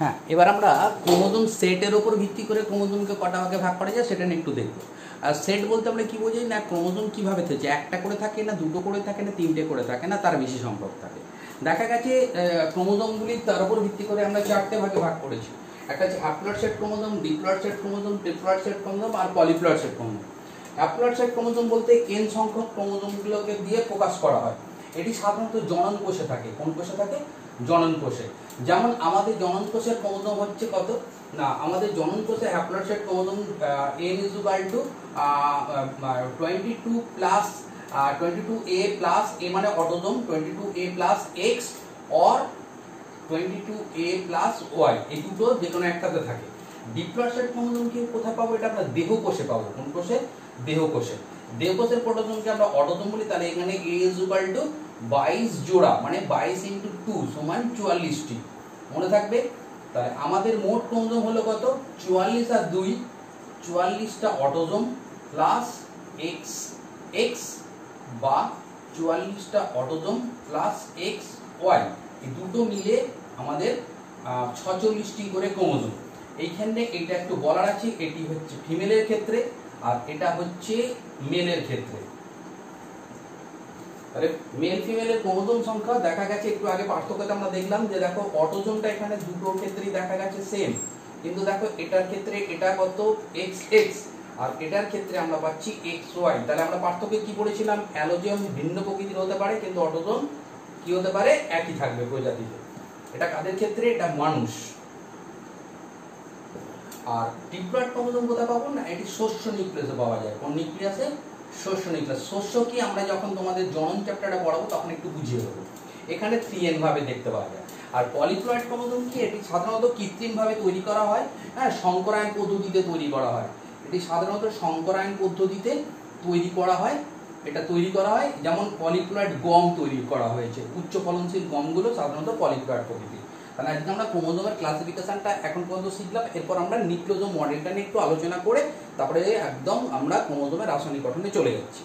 হ্যাঁ এবার আমরা ক্রোমোজোম সেটের ওপর ভিত্তি করে ক্রোমোজোমকে কটা ভাগে ভাগ করা যায় সেটা নিয়ে একটু দেখব। আর সেট বলতে আমরা কি বোঝাই? না, ক্রোমোজোম কীভাবে থেকে? একটা করে থাকে না, দুটো করে থাকে না, তিনটে করে থাকে না, তার বেশি সম্ভব থাকে। দেখা গেছে ক্রোমোজোমগুলি তার উপর ভিত্তি করে আমরা চারটে ভাগে ভাগ করেছি। একটা হচ্ছে haploid set chromosome diploid set chromosome triploid set chromosome আর polyploid set chromosome. Haploid set chromosome বলতে এন সংখ্যক ক্রোমোজোমগুলোকে দিয়ে প্রকাশ করা হয়। এটি সাধারণত জনন কোষে থাকে। কোন কোষে থাকে? জনন কোষে। যেমন আমাদের জনন কোষের ক্রোমোজোম হচ্ছে কত? না, আমাদের জনন কোষে haploid chromosome N is equal to twenty two plus twenty two A plus A মানে autosome twenty two A plus X or twenty two A plus Y এই দুটো যে কোনো একটাতে থাকে। ডিপ্লয়েড সেট ক্রোমোজোমকে কোথায় পাবো? এটা আমরা দেহ কোষে পাবো। কোন কোষে? দেহ কোষে। দেহ কোষের প্রোটোজোমকে আমরা অটোজোম বলি, তাহলে এখানে এ ইজ ইকুয়াল টু বাইশ জোড়া মানে বাইশ ইন্টু টু সমান চুয়াল্লিশটি। মনে থাকবে? তাহলে আমাদের মোট ক্রোমোজোম হলো কত? চুয়াল্লিশ আর দুই, চুয়াল্লিশটা অটোজোম প্লাস এক্স এক্স বা চুয়াল্লিশটা অটোজোম প্লাস এক্স ওয়াই এই দুটো মিলে আমাদের ছচল্লিশটি করে ক্রোমোজোম। এইখানে এটা একটু বলার আছে, এটি হচ্ছে ফিমেলের ক্ষেত্রে। আর এটা হচ্ছে মেলের ক্ষেত্রে। তাহলে মেল ফিমেলের ক্রোমোজোম সংখ্যা দেখা গেছে, একটু আগে পার্থক্যটা আমরা দেখলাম যে দেখো অটোজোমটা এখানে দুটো ক্ষেত্রেই দেখা গেছে সেম কিন্তু দেখো, এটার ক্ষেত্রে এটা কত? এক্স এক্স আর এটার ক্ষেত্রে আমরা পাচ্ছি এক্স ওয়াই তাহলে আমরা পার্থক্য কি পড়েছিলাম? অ্যালোজিয়াম ভিন্ন প্রকৃতির হতে পারে, কিন্তু অটোজোম কি হতে পারে? একই থাকবে প্রজাতিতে। এটা কাদের ক্ষেত্রে? এটা মানুষ। আর ডিপ্লয়েড ক্রোমোজোম কোথায় পাবো না, এটি শস্য নিউক্লিয়াসে পাওয়া যায়। কোন নিউক্লিয়াসে? শস্য নিউক্লিয়াস। শস্য কি আমরা যখন তোমাদের জনন চ্যাপ্টারটা পড়াবো, তখন একটু বুঝিয়ে দেবো। এখানে থ্রি এন ভাবে দেখতে পাওয়া যায়। আর পলিপ্লয়েড ক্রোমোজোম কি? এটি সাধারণত কৃত্রিম ভাবে তৈরি করা হয় হ্যাঁ সংকরায়ন পদ্ধতিতে তৈরি করা হয়। এটি সাধারণত সংকরায়ন পদ্ধতিতে তৈরি করা হয়, এটা তৈরি করা হয়। যেমন পলিপ্লয়েড গম তৈরি করা হয়েছে। উচ্চ ফলনশীল গমগুলো সাধারণত পলিপ্লয়েড প্রকৃতির। তাহলে আজকে আমরা ক্রোমোজোমের ক্লাসিফিকেশনটা এখন পর্যন্ত শিখলাম। এরপর আমরা নিউক্লিওজোম মডেলটা নিয়ে একটু আলোচনা করে তারপরে একদম আমরা ক্রোমোজোমের রাসায়নিক গঠনে চলে যাচ্ছি।